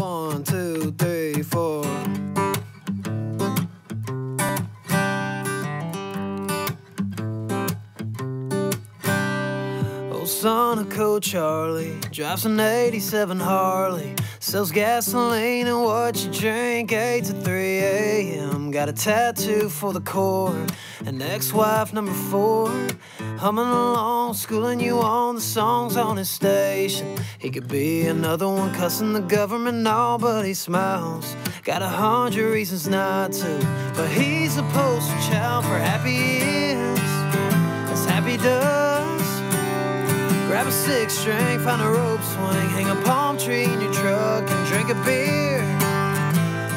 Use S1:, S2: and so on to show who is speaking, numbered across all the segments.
S1: One, two, three, Old son of Coach Charlie drives an 87 Harley, sells gasoline and what you drink 8 to 3 a.m. Got a tattoo for the Corps, an ex-wife number four, humming along, schooling you on the songs on his station. He could be another one cussing the government, all, but he smiles. Got a hundred reasons not to, but he's a poster child for happy Grab a six string, find a rope swing, hang a palm tree in your truck, and drink a beer.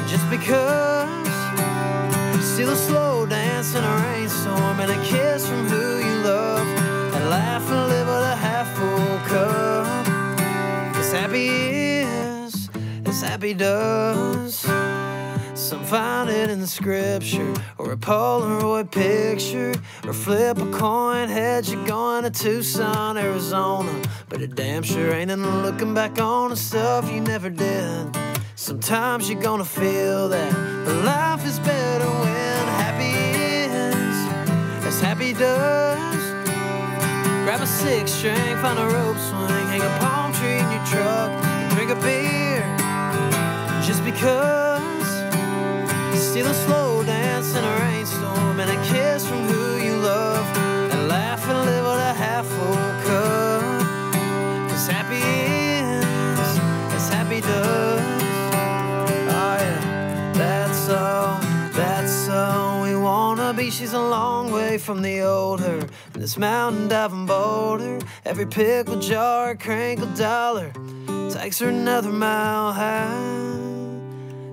S1: Just because. Steal a slow dance in a rainstorm, and a kiss from who you love, and laugh and live with a half full cup. As happy is, as happy does. Some find it in the scripture, or a Polaroid picture, or flip a coin, head you're going to Tucson, Arizona. But it damn sure ain't in looking back on the stuff you never did. Sometimes you're gonna feel that, but life is better when happy is, as happy does. Grab a six string, find a rope swing, hang a palm tree in your truck, drink a beer. A slow dance in a rainstorm and a kiss from who you love, and laugh and live with a half full cup. Cause happy is as happy does. Oh yeah, that's all, that's all we wanna be. She's a long way from the old her. This mountain diving boulder, every pickle jar, crinkle dollar, takes her another mile high.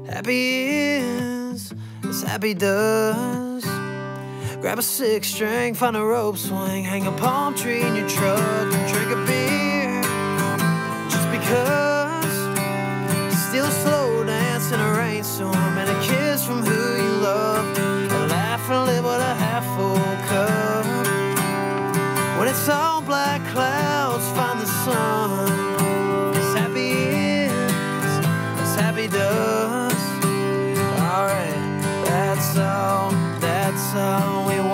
S1: Happy is as happy does. Grab a six string, find a rope swing, hang a palm tree in your truck, and drink a beer. Just because. still a slow dance in a rainstorm, and a kiss from who you love, and laugh and live with a half full cup. When it's all black clouds, that's all, that's all we be.